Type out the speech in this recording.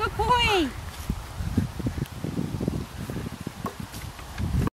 Good boy.